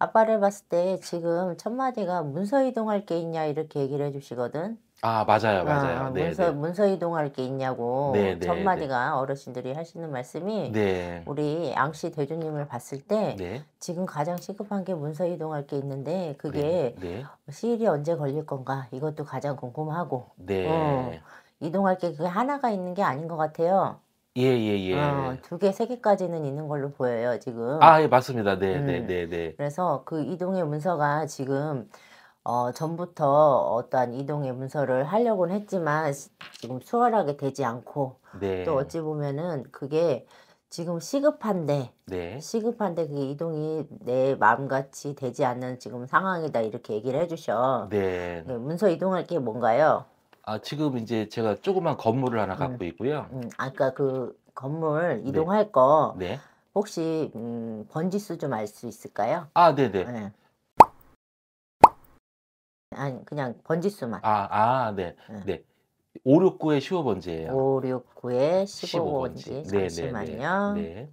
아빠를 봤을 때 지금 첫 마디가 문서 이동할 게 있냐 이렇게 얘기를 해주시거든. 아, 맞아요, 어, 맞아요. 어, 네, 문서 네. 문서 이동할 게 있냐고 네, 네, 첫 네. 마디가 어르신들이 하시는 말씀이 네. 우리 앙씨 대주님을 봤을 때 네. 지금 가장 시급한 게 문서 이동할 게 있는데 그게 네. 시일이 언제 걸릴 건가 이것도 가장 궁금하고 네. 어. 이동할 게 그게 하나가 있는 게 아닌 것 같아요. 예, 예, 예. 어, 두 개, 세 개까지는 있는 걸로 보여요, 지금. 아, 예, 맞습니다. 네, 음. 네, 네, 네. 그래서 그 이동의 문서가 지금 어, 전부터 어떠한 이동의 문서를 하려고는 했지만 시- 지금 수월하게 되지 않고 네. 또 어찌 보면은 그게 지금 시급한데 네. 시급한데 그게 이동이 내 마음같이 되지 않는 지금 상황이다 이렇게 얘기를 해주셔. 네. 그 문서 이동할 게 뭔가요? 아, 지금 이제 제가 조그만 건물을 하나 갖고 있고요. 음, 아까 그 건물 이동할 거 네. 혹시 음, 번지수 좀 알 수 있을까요? 아, 네, 네. 네. 아니 그냥 번지수만 아, 아, 네. 네. 네. 569의 15번지예요. 5, 6, 9에 15번지. 15번지 네, 네, 잠시만요. 네.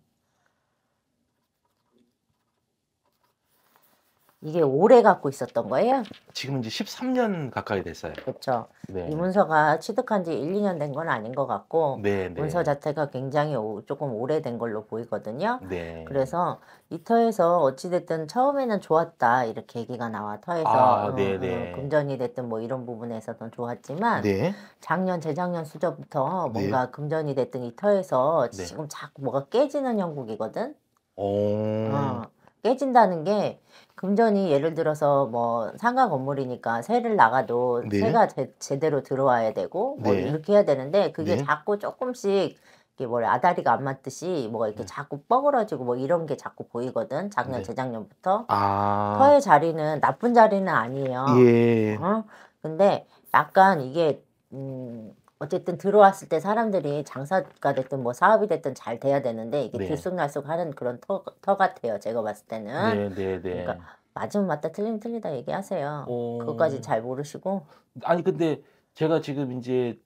이게 오래 갖고 있었던 거예요? 지금 이제 13년 가까이 됐어요. 그렇죠. 네. 이 문서가 취득한 지 1, 2년 된 건 아닌 것 같고 네, 네. 문서 자체가 굉장히 오- 조금 오래된 걸로 보이거든요. 네. 그래서 이 터에서 어찌됐든 처음에는 좋았다 이렇게 얘기가 나와 터에서 아, 어, 네네. 어, 금전이 됐든 뭐 이런 부분에서는 좋았지만 네. 작년 재작년 수저부터 네. 뭔가 금전이 됐든 이 터에서 네. 지금 자꾸 뭐가 깨지는 형국이거든. 오. 어, 깨진다는 게 금전이 예를 들어서 뭐 상가 건물이니까 세를 나가도 네. 세가 제, 제대로 들어와야 되고 뭐 네. 이렇게 해야 되는데 그게 네. 자꾸 조금씩 이게 뭐 아다리가 안 맞듯이 뭐가 이렇게 네. 자꾸 뻐그러지고 뭐 이런 게 자꾸 보이거든 작년 네. 재작년부터 아. 터의 자리는 나쁜 자리는 아니에요. 예. 어? 근데 약간 이게 음 어쨌든 들어왔을 때 사람들이 장사가 됐든 뭐 사업이 됐든 잘 돼야 되는데 이게 네. 들쑥날쑥하는 그런 터, 터 같아요. 제가 봤을 때는 네, 네, 네. 그러니까 맞으면 맞다 틀리면 틀리다 얘기하세요. 오. 그것까지 잘 모르시고 아니 근데 제가 지금 이제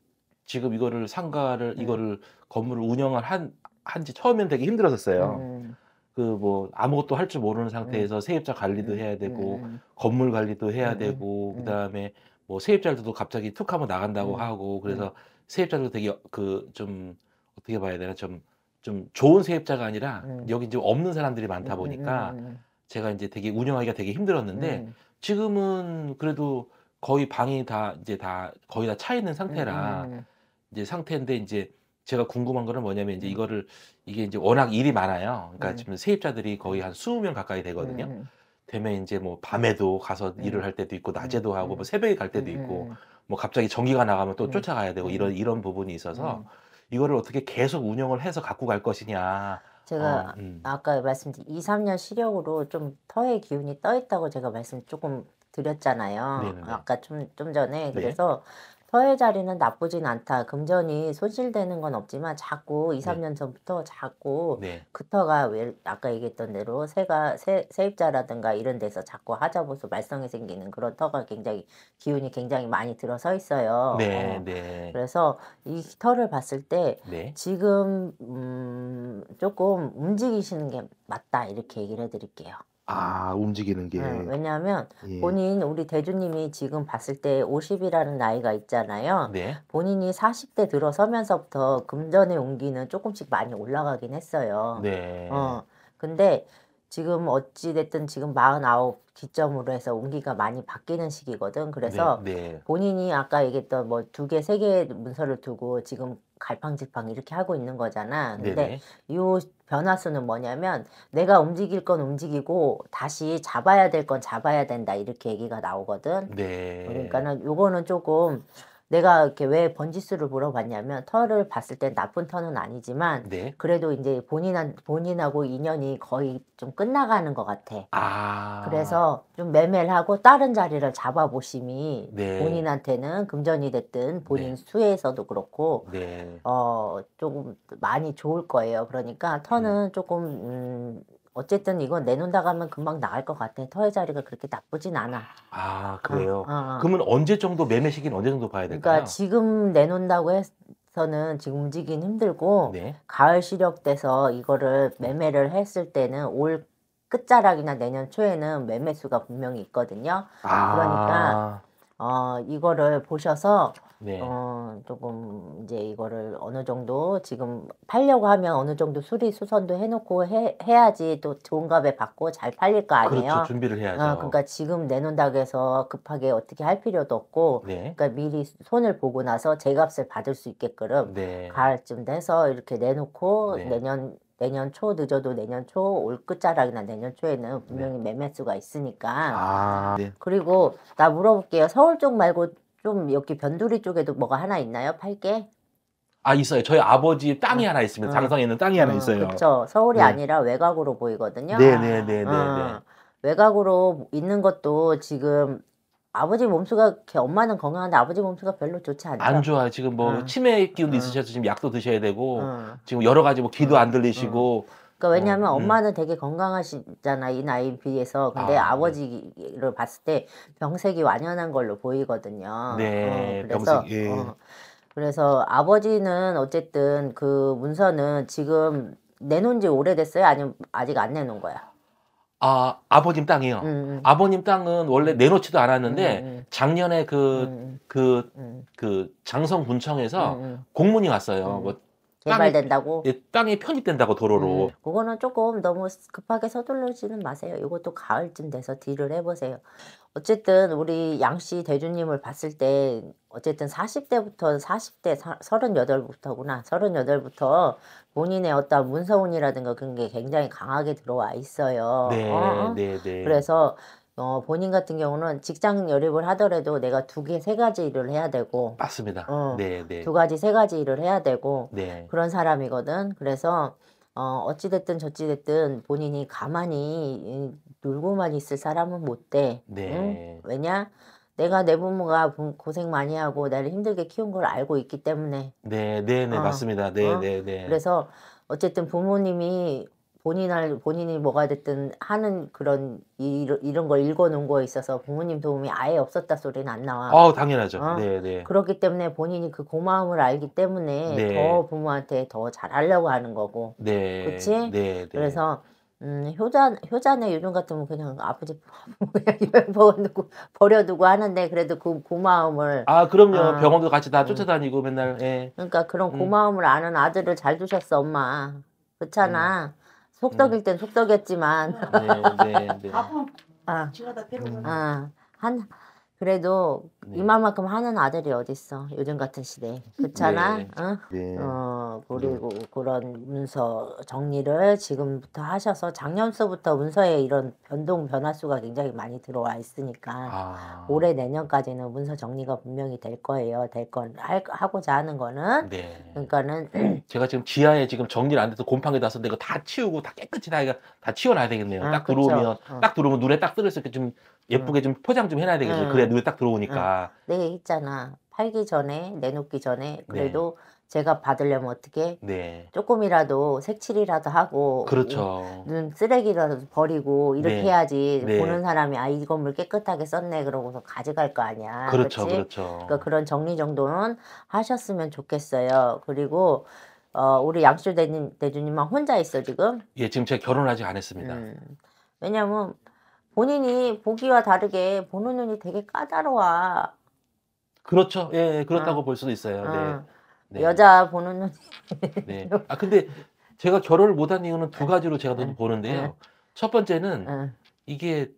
지금 이거를 상가를 음. 이거를 건물을 운영을 한 한지 처음에는 되게 힘들었었어요. 음, 그뭐 아무것도 할 줄 모르는 상태에서 세입자 관리도 해야 되고 음, 건물 관리도 해야 음, 되고 음. 그다음에 뭐 세입자들도 갑자기 툭 하면 나간다고 음, 하고 그래서 세입자도 되게 그 좀 어떻게 봐야 되나 좀 좀 좋은 세입자가 아니라 음. 여기 이제 없는 사람들이 음, 많다 음, 보니까 음, 제가 이제 되게 운영하기가 되게 힘들었는데 음, 지금은 그래도 거의 방이 다 이제 다 거의 다 차 있는 상태라 음, 이제 상태인데 이제 제가 궁금한 거는 뭐냐면 이제 음. 이거를 이게 이제 워낙 일이 많아요. 그러니까 음. 지금 세입자들이 거의 한 20명 가까이 되거든요. 음, 되면 이제 뭐 밤에도 가서 음. 일을 할 때도 있고 낮에도 음, 하고 음. 뭐 새벽에 갈 때도 음, 있고 음, 뭐 갑자기 전기가 나가면 또 음. 쫓아가야 되고 음. 이런 이런 부분이 있어서 음. 이거를 어떻게 계속 운영을 해서 갖고 갈 것이냐. 제가 어, 음. 아까 말씀드린 2, 3년 시력으로 좀 터의 기운이 떠 있다고 제가 말씀 조금 드렸잖아요. 네네네. 아까 좀, 좀 전에. 네. 그래서 터의 자리는 나쁘진 않다. 금전이 손실되는 건 없지만 자꾸 2, 네. 3년 전부터 자꾸 네. 그 터가 왜 아까 얘기했던 대로 새가 새, 세입자라든가 이런 데서 자꾸 하자보수 말썽이 생기는 그런 터가 굉장히 기운이 굉장히 많이 들어서 있어요. 네, 어. 네. 그래서 이 터를 봤을 때 네. 지금 음, 조금 움직이시는 게 맞다 이렇게 얘기를 해드릴게요. 아, 움직이는 게. 응, 왜냐하면 예. 본인 우리 대주님이 지금 봤을 때 50이라는 나이가 있잖아요. 네. 본인이 40대 들어서면서부터 금전의 운기는 조금씩 많이 올라가긴 했어요. 네. 어, 근데 지금 어찌됐든 지금 49 기점으로 해서 운기가 많이 바뀌는 시기거든. 그래서 네. 네. 본인이 아까 얘기했던 뭐 두 개, 세 개의 문서를 두고 지금 갈팡질팡 이렇게 하고 있는 거잖아. 근데 네네. 요 변화수는 뭐냐면 내가 움직일 건 움직이고 다시 잡아야 될 건 잡아야 된다 이렇게 얘기가 나오거든. 네. 그러니까는 요거는 조금 내가 이렇게 왜 번지수를 물어봤냐면 털을 봤을 땐 나쁜 털은 아니지만 네. 그래도 이제 본인한 본인하고 인연이 거의 좀 끝나가는 것 같아. 아. 그래서 좀 매매하고 다른 자리를 잡아 보심이 네. 본인한테는 금전이 됐든 본인 네. 수혜에서도 그렇고 네. 어 조금 많이 좋을 거예요. 그러니까 터는 음. 조금 음 어쨌든 이건 내놓는다 가면 금방 나갈 것 같아. 터의 자리가 그렇게 나쁘진 않아. 아, 그래요. 어, 어, 어. 그러면 언제 정도 매매 시기는 언제 정도 봐야 될까요? 그러니까 지금 내놓는다고 해서는 지금 움직이긴 힘들고 네. 가을 시력 돼서 이거를 매매를 했을 때는 올 끝자락이나 내년 초에는 매매수가 분명히 있거든요. 아, 그러니까 어, 이거를 보셔서 네. 어, 조금 이제 이거를 어느 정도 지금 팔려고 하면 어느 정도 수리 수선도 해놓고 해, 해야지 또 좋은 값에 받고 잘 팔릴 거 아니에요. 그렇죠. 준비를 해야죠. 어, 그러니까 지금 내놓는다고 해서 급하게 어떻게 할 필요도 없고 네. 그러니까 미리 손을 보고 나서 제 값을 받을 수 있게끔 네. 가을쯤 돼서 이렇게 내놓고 네. 내년 내년 초 늦어도 내년 초 올 끝자락이나 내년 초에는 분명히 매매 수가 있으니까 아, 네. 그리고 나 물어볼게요 서울 쪽 말고 좀 여기 변두리 쪽에도 뭐가 하나 있나요 팔게? 아 있어요. 저희 아버지 땅이 하나 있습니다. 어. 장성에 있는 땅이 하나 있어요. 그렇죠 서울이 네. 아니라 외곽으로 보이거든요. 네, 네, 네, 네, 어, 외곽으로 있는 것도 지금 아버지 몸수가 엄마는 건강한데 아버지 몸수가 별로 좋지 않죠. 안 좋아요. 지금 뭐 응. 치매 기운도 응. 있으셔서 지금 약도 드셔야 되고 어. 지금 여러 가지 뭐 귀도 응. 안 들리시고 그러니까 왜냐하면 어, 음. 엄마는 되게 건강하시잖아 이 나이에 비해서 근데 아, 아, 버지를 봤을 때 병색이 완연한 걸로 보이거든요. 네, 어, 그래서 병색, 예. 어, 그래서 아버지는 어쨌든 그 문서는 지금 내놓은 지 오래됐어요? 아니면 아직 안 내놓은 거야? 아 아버님 땅이요. 음, 음. 아버님 땅은 원래 내놓지도 않았는데 음, 음. 작년에 그 음, 그, 음, 그 장성군청에서 음, 음. 공문이 왔어요. 음. 뭐 개발된다고? 예, 땅이 편입된다고 도로로. 음, 그거는 조금 너무 급하게 서둘러지는 마세요. 이것도 가을쯤 돼서 딜을 해보세요. 어쨌든 우리 양씨 대주님을 봤을 때 어쨌든 40대부터 40대 38부터구나. 38부터 본인의 어떤 문서운이라든가 그런 게 굉장히 강하게 들어와 있어요. 네, 어, 어? 네, 네. 그래서 어, 본인 같은 경우는 직장 열입을 하더라도 내가 두 개, 세 가지 일을 해야 되고 맞습니다. 어, 네, 네. 두 가지, 세 가지 일을 해야 되고 네. 그런 사람이거든. 그래서 어, 어찌됐든 저찌됐든 본인이 가만히 이, 놀고만 있을 사람은 못 돼. 네. 응? 왜냐? 내가 내 부모가 부- 고생 많이 하고 나를 힘들게 키운 걸 알고 있기 때문에. 네, 네, 네, 어, 맞습니다. 네, 어? 네, 네. 그래서 어쨌든 부모님이 본인을 본인이 뭐가 됐든 하는 그런 이, 이런 걸 읽어놓은 거에 있어서 부모님 도움이 아예 없었다 소리는 안 나와. 어, 당연하죠. 어? 네, 네. 그렇기 때문에 본인이 그 고마움을 알기 때문에 네. 더 부모한테 더 잘하려고 하는 거고. 네. 그치? 네, 네. 그래서 음, 효자 효자네 요즘 같으면 그냥 아버지 그냥 버려두고 버려두고 하는데 그래도 그 고마움을 아, 그럼요. 아. 병원도 같이 다 쫓아다니고 맨날 예. 그러니까 그런 음. 고마움을 아는 아들을 잘 두셨어 엄마 그렇잖아 속덕일 땐 속덕이었지만 네, 네, 네. 아, 지가 다 데려가. 음. 아, 한 그래도 네. 이만큼 하는 아들이 어딨어 요즘 같은 시대에 그렇잖아 네. 응? 네. 어, 그리고 그런 문서 정리를 지금부터 하셔서 작년서부터 문서에 이런 변동 변화수가 굉장히 많이 들어와 있으니까 아. 올해 내년까지는 문서 정리가 분명히 될 거예요. 될 건 하고자 하는 거는 네. 그러니까는 제가 지금 지하에 지금 정리를 안 돼서 곰팡이 나서 내가 다 치우고 다 깨끗이 다, 다 치워놔야 되겠네요. 아, 딱 그쵸. 들어오면 어. 딱 들어오면 눈에 딱수 있게 좀 예쁘게 좀 포장 좀 해놔야 되겠어요. 음. 그래야 눈에 딱 들어오니까. 내가 있잖아. 팔기 전에 내놓기 전에 그래도 제가 받으려면 어떻게 네. 조금이라도 색칠이라도 하고 그렇죠. 눈 쓰레기라도 버리고 이렇게 네. 해야지 네. 보는 사람이 아 이 건물 깨끗하게 썼네 그러고서 가져갈 거 아니야. 그렇죠. 그치? 그렇죠. 그러니까 그런 정리 정도는 하셨으면 좋겠어요. 그리고 어, 우리 양실 대님, 대주님만 혼자 있어 지금. 예, 지금 제가 결혼 아직 안 했습니다. 음, 왜냐면 본인이 보기와 다르게 보는 눈이 되게 까다로워. 그렇죠. 예, 예, 그렇다고 볼 수도 있어요. 어, 네. 네. 여자 보는 눈이 네. 아 근데 제가 결혼을 못한 이유는 두 가지로 제가 더 응. 보는데요. 응. 첫 번째는 응, 이게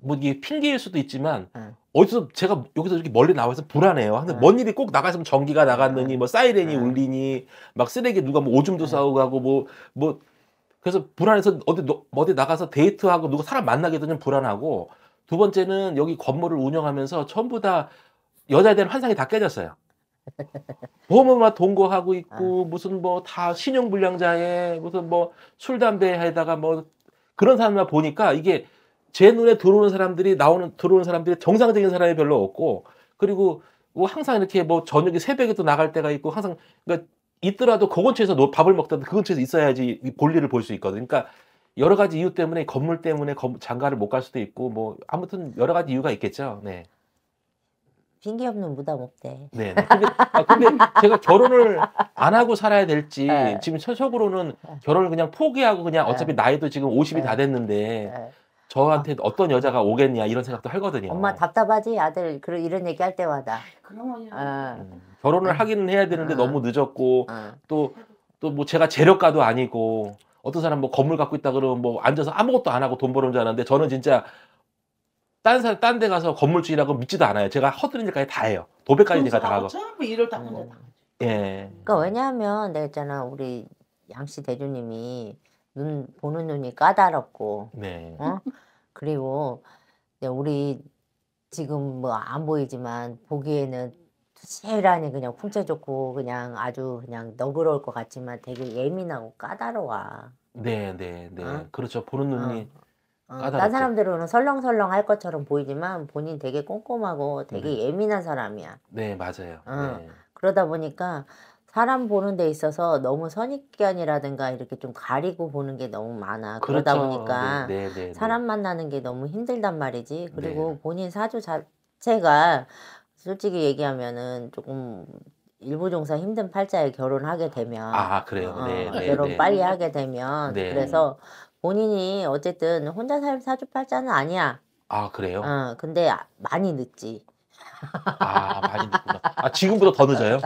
뭐 이게 핑계일 수도 있지만 응. 어디서 제가 여기서 이렇게 멀리 나와서 불안해요. 항상 응. 먼 일이 꼭 나가서 전기가 나갔느니 응. 뭐 사이렌이 응. 울리니 막 쓰레기 누가 뭐 오줌도 응. 싸고 가고 뭐뭐 그래서 불안해서 어디 너- 어디 나가서 데이트하고 누가 사람 만나게 되면 불안하고 두 번째는 여기 건물을 운영하면서 전부 다 여자에 대한 환상이 다 깨졌어요. 보험만 동거하고 있고 무슨 뭐 다 신용불량자에 무슨 뭐 술 담배에다가 뭐 그런 사람만 보니까 이게 제 눈에 들어오는 사람들이 나오는 들어오는 사람들이 정상적인 사람이 별로 없고 그리고 뭐 항상 이렇게 뭐 저녁에 새벽에 또 나갈 때가 있고 항상 그러니까 있더라도 그 근처에서 노- 밥을 먹다가 그 근처에서 있어야지 이 볼일을 볼 수 있거든요. 그러니까 여러 가지 이유 때문에 건물 때문에 건- 장가를 못 갈 수도 있고 뭐 아무튼 여러 가지 이유가 있겠죠. 네. 핑계 없는 무담 없대. 네. 네. 근데, 아, 근데 제가 결혼을 안 하고 살아야 될지 네. 지금 서적으로는 네. 결혼을 그냥 포기하고 그냥 네. 어차피 나이도 지금 50이 네. 다 됐는데 예. 저한테 어떤 여자가 오겠냐 이런 생각도 하거든요. 엄마 답답하지 아들 그런 이런 얘기 할 때마다. 그러면 어, 음, 결혼을 하기는 해야 되는데 아. 너무 늦었고 어. 또또 뭐 제가 재력가도 아니고 어떤 사람 뭐 건물 갖고 있다 그러면 뭐 앉아서 아무것도 안 하고 돈 버는 줄 알았는데 저는 진짜 딴 사람 딴 데 가서 건물주의라고 믿지도 않아요. 제가 허드렛 일까지 다 해요. 도배까지 제가 다 하고. 전부 일을 다 혼자 음. 다. 예. 그러니까 왜냐하면 내가 있잖아 우리 양씨 대주님이 눈 보는 눈이 까다롭고 네. 어 그리고 우리 지금 뭐 안 보이지만 보기에는 세일하니 그냥 풍채 좋고 그냥 아주 그냥 너그러울 것 같지만 되게 예민하고 까다로워. 네, 네, 네. 어? 그렇죠. 보는 눈이 어, 까다롭죠. 딴 사람들은 설렁설렁 할 것처럼 보이지만 본인 되게 꼼꼼하고 되게 음. 예민한 사람이야. 네, 맞아요. 어. 네. 그러다 보니까 사람 보는 데 있어서 너무 선입견이라든가 이렇게 좀 가리고 보는 게 너무 많아. 그러다 그렇죠. 보니까 네, 네, 네. 사람 만나는 게 너무 힘들단 말이지. 그리고 네. 본인 사주 자체가 솔직히 얘기하면은 조금 일부 종사 힘든 팔자에 결혼하게 되면 아, 그래요. 어, 네, 네, 결혼 네. 빨리 하게 되면 네. 그래서 본인이 어쨌든 혼자 살 사주 팔자는 아니야. 아, 그래요? 어, 근데 아- 많이 늦지. 아, 많이 늦구나. 아, 지금보다 더 늦어요?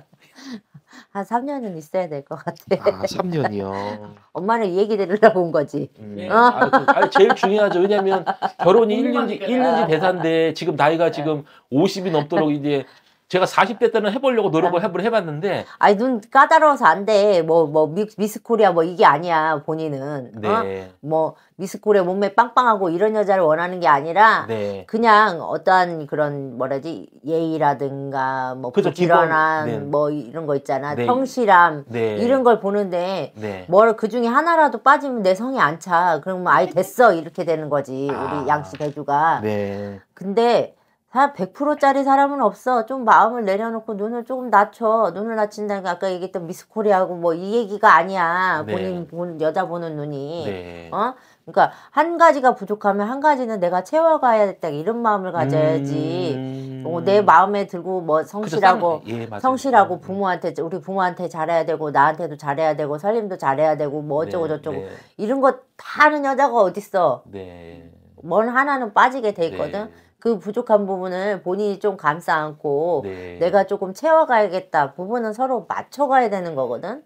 한 3년은 있어야 될 것 같아. 아, 3년이요. 엄마는 이 얘기 들으려고 온 거지. 음. 네. 아, 그, 아니, 제일 중요하죠. 왜냐면 결혼이 인륜지, 궁금하니까. 인륜지대사인데 지금 나이가 지금 50이 넘도록 이제 제가 40대 때는 해보려고 노력을 해보- 해봤는데 아니 눈 까다로워서 안 돼. 뭐 뭐 미스 코리아 뭐 이게 아니야 본인은. 어? 네, 뭐 미스 코리아 몸매 빵빵하고 이런 여자를 원하는 게 아니라 네. 그냥 어떠한 그런 뭐라지 예의라든가 뭐 그죠, 부지런한 네. 뭐 이런 거 있잖아. 네. 성실함 네. 이런 걸 보는데 네. 뭘 그 중에 하나라도 빠지면 내 성이 안 차. 그러면 아이 됐어 이렇게 되는 거지 아. 우리 양씨 대주가. 네. 근데 사 100%짜리 사람은 없어. 좀 마음을 내려놓고 눈을 조금 낮춰. 눈을 낮춘다는 게 아까 얘기했던 미스코리아하고 뭐 이 얘기가 아니야. 네. 본인 본 여자 보는 눈이. 네. 어? 그러니까 한 가지가 부족하면 한 가지는 내가 채워가야겠다 이런 마음을 가져야지. 음. 어, 내 마음에 들고 뭐 성실하고 쌍- 예. 성실하고 음. 부모한테 우리 부모한테 잘해야 되고 나한테도 잘해야 되고 살림도 잘해야 되고 뭐 어쩌고 네, 저쩌고 네, 이런 거 다 하는 여자가 어딨어. 네. 뭔 하나는 빠지게 돼 있거든. 네. 그 부족한 부분을 본인이 좀 감싸 안고 네. 내가 조금 채워가야겠다. 부분은 서로 맞춰가야 되는 거거든.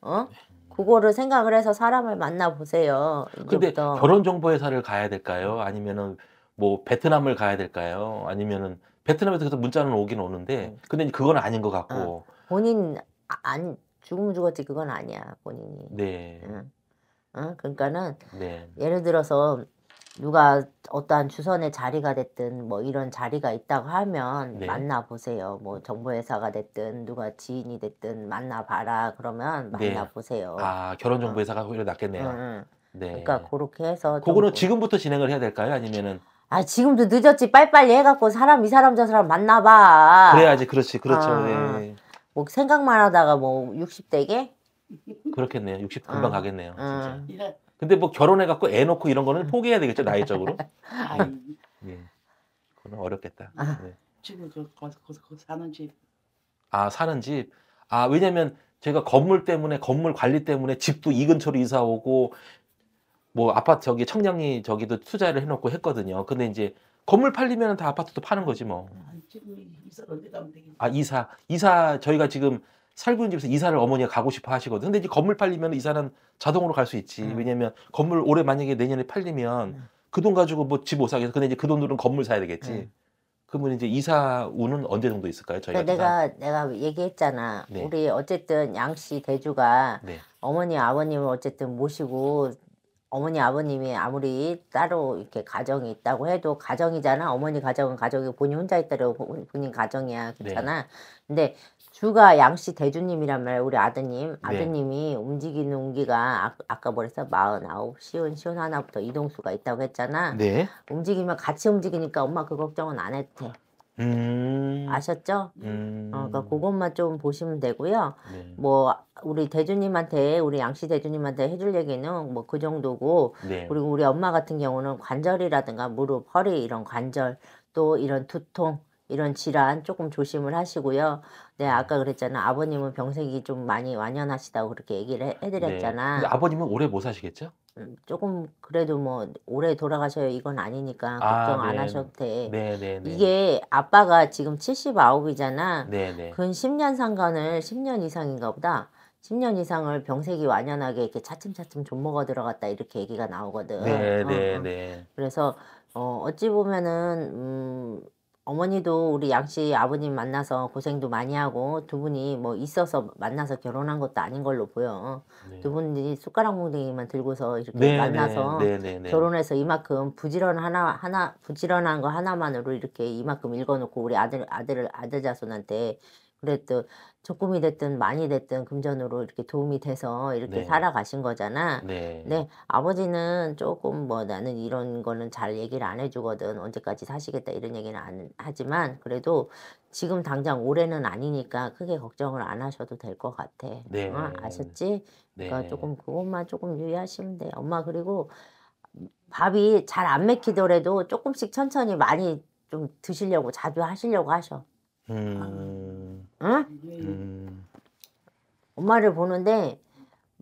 어? 그거를 생각을 해서 사람을 만나 보세요. 근데. 결혼 정보 회사를 가야 될까요? 아니면은 뭐 베트남을 가야 될까요? 아니면은 베트남에서 계속 문자는 오긴 오는데 음. 근데 그건 아닌 것 같고. 본인 아- 안 죽으면 죽었지 그건 아니야 본인이. 네. 응. 어? 그러니까는 네. 예를 들어서 누가 어떠한 주선의 자리가 됐든 뭐 이런 자리가 있다고 하면 네. 만나 보세요. 뭐 정보회사가 됐든 누가 지인이 됐든 만나 봐라 그러면 네. 만나 보세요. 아, 결혼 정보 회사가 오히려 낫겠네요. 응, 응. 네. 그러니까 그렇게 해서 좀 그거는 보- 지금부터 진행을 해야 될까요? 아니면은 아 지금도 늦었지 빨리빨리 해갖고 사람 이 사람 저 사람 만나봐. 그래야지 그렇지. 그렇죠. 아, 예. 뭐 생각만 하다가 뭐 60대게? 그렇겠네요. 60 금방 응. 가겠네요. 진짜. 근데 뭐 결혼해 갖고 애 놓고 이런 거는 포기해야 되겠죠, 나이적으로. 아이, 예. 그건 어렵겠다. 아. 네. 지금 그 거기서 사는 집 아, 사는 집. 아, 왜냐면 제가 건물 때문에 건물 관리 때문에 집도 이 근처로 이사 오고 뭐 아파트 저기 청량리 저기도 투자를 해 놓고 했거든요. 근데 이제 건물 팔리면 다 아파트도 파는 거지 뭐. 아, 지금 이사 어디 가면 되겠지. 아, 이사. 이사 저희가 지금 살고 있는 집에서 이사를 어머니가 가고 싶어 하시거든. 근데 이제 건물 팔리면 이사는 자동으로 갈 수 있지. 음. 왜냐면 건물 올해 만약에 내년에 팔리면 음. 그돈 가지고 뭐 집 못 사겠어. 근데 이제 그 돈으로는 건물 사야 되겠지. 음. 그러면 이제 이사 우는 언제 정도 있을까요? 저희가 그러니까 내가 내가 얘기했잖아. 네. 우리 어쨌든 양씨 대주가 네. 어머니 아버님을 어쨌든 모시고 어머니 아버님이 아무리 따로 이렇게 가정이 있다고 해도 가정이잖아. 어머니 가정은 가정이고 본인 혼자 있다고 본- 본인 가정이야. 그렇잖아. 근데 주가 양씨 대주님이란 말이야. 우리 아드님. 네. 아드님이 움직이는 운기가 아, 아까 뭐랬어? 마흔아홉, 시운, 시운 하나부터 이동수가 있다고 했잖아. 네. 움직이면 같이 움직이니까 엄마 그 걱정은 안 해도 돼. 음. 아셨죠? 음. 어, 그러니까 그것만 좀 보시면 되고요. 네. 뭐 우리 대주님한테 우리 양씨 대주님한테 해줄 얘기는 뭐 그 정도고 네. 그리고 우리 엄마 같은 경우는 관절이라든가 무릎, 허리 이런 관절 또 이런 두통 이런 질환 조금 조심을 하시고요. 네, 아까 그랬잖아. 아버님은 병색이 좀 많이 완연하시다고 그렇게 얘기를 해, 네. 해드렸잖아. 근데 아버님은 오래 못 사시겠죠? 음, 조금 그래도 뭐 오래 돌아가셔요. 이건 아니니까 아, 걱정 안 네. 하셔도 돼. 네, 네, 네. 이게 아빠가 지금 79이잖아. 네, 네. 근 10년 상관을 10년 이상인가 보다. 10년 이상을 병색이 완연하게 이렇게 차츰차츰 좀 먹어 들어갔다 이렇게 얘기가 나오거든. 네, 어, 네, 어. 네. 그래서 어, 어찌 보면은 음, 어머니도 우리 양씨 아버님 만나서 고생도 많이 하고 두 분이 뭐 있어서 만나서 결혼한 것도 아닌 걸로 보여. 네. 두 분이 숟가락 뭉댕이만 들고서 이렇게 네, 만나서 네, 네, 네. 결혼해서 이만큼 부지런 하나 하나 부지런한 거 하나만으로 이렇게 이만큼 읽어놓고 우리 아들 아들 아들 자손한테 그랬더 조금이 됐든 많이 됐든 금전으로 이렇게 도움이 돼서 이렇게 네. 살아가신 거잖아. 네. 네, 아버지는 조금 뭐 나는 이런 거는 잘 얘기를 안 해주거든. 언제까지 사시겠다 이런 얘기는 안 하지만 그래도 지금 당장 올해는 아니니까 크게 걱정을 안 하셔도 될 것 같아. 네. 어, 아셨지? 네. 그러니까 조금 그것만 조금 유의하시면 돼. 엄마 그리고 밥이 잘 안 맥히더라도 조금씩 천천히 많이 좀 드시려고 자주 하시려고 하셔. 음. 응? 예. 음. 엄마를 보는데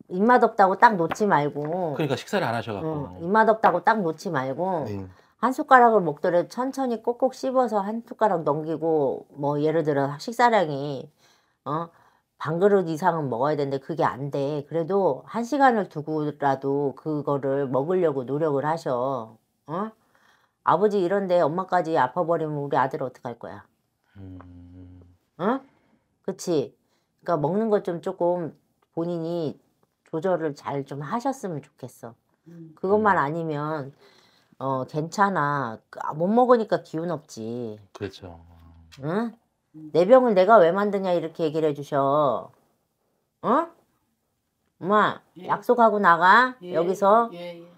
입맛 없다고 딱 놓지 말고. 그러니까 식사를 안 하셔갖고. 응, 입맛 없다고 딱 놓지 말고 네. 한 숟가락을 먹더라도 천천히 꼭꼭 씹어서 한 숟가락 넘기고 뭐 예를 들어 식사량이 어 반 그릇 이상은 먹어야 되는데 그게 안 돼. 그래도 한 시간을 두고라도 그거를 먹으려고 노력을 하셔. 어? 아버지 이런데 엄마까지 아파버리면 우리 아들 어떡할 거야? 음. 어? 그치? 그러니까 먹는 것 좀 조금 본인이 조절을 잘 좀 하셨으면 좋겠어. 음. 그것만 아니면 어 괜찮아. 그, 아, 못 먹으니까 기운 없지. 그렇죠. 응? 내 병을 내가 왜 만드냐 이렇게 얘기를 해주셔. 어? 엄마 예. 약속하고 나가 예. 여기서 예, 예.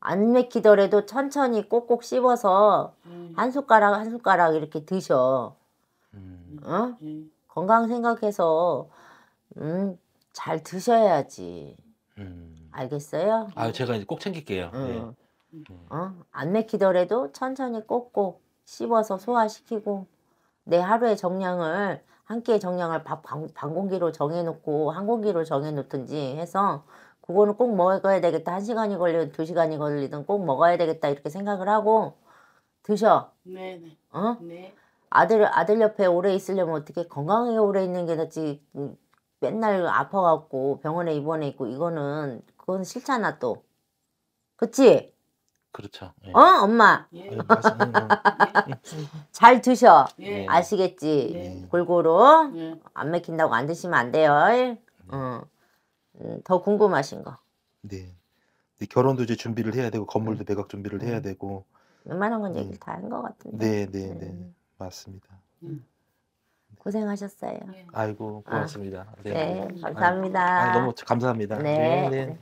안 맥히더라도 천천히 꼭꼭 씹어서 예. 한 숟가락 한 숟가락 이렇게 드셔. 음. 건강 생각해서 음, 잘 드셔야지. 음. 알겠어요? 아, 제가 이제 꼭 챙길게요. 응. 네. 어? 안 맥히더라도 천천히 꼭꼭 씹어서 소화시키고 내 하루의 정량을 한 끼의 정량을 밥 반, 반 공기로 정해놓고 한 공기로 정해놓든지 해서 그거는 꼭 먹어야 되겠다 한 시간이 걸리든 두 시간이 걸리든 꼭 먹어야 되겠다 이렇게 생각을 하고 드셔 네, 네. 어? 네. 아들 아들 옆에 오래 있으려면 어떻게 건강하게 오래 있는 게 낫지 음, 맨날 아파갖고 병원에 입원해 있고 이거는 그건 싫잖아 또 그치? 그렇죠. 예. 어 엄마 예. 맞습니다. 잘 드셔 예. 아시겠지 네. 골고루 예. 안 맥힌다고 안 드시면 안 돼요 어. 음, 더 궁금하신 거 네. 네, 결혼도 이제 준비를 해야 되고 건물도 매각 준비를 해야 되고 웬만한 건 음. 얘기 다한 것 같은데 네, 네, 네. 음. 맞습니다. 고생하셨어요 예. 아이고, 고맙습니다. 네 네. 감사합니다 아, 너무 감사합니다. 네. 네.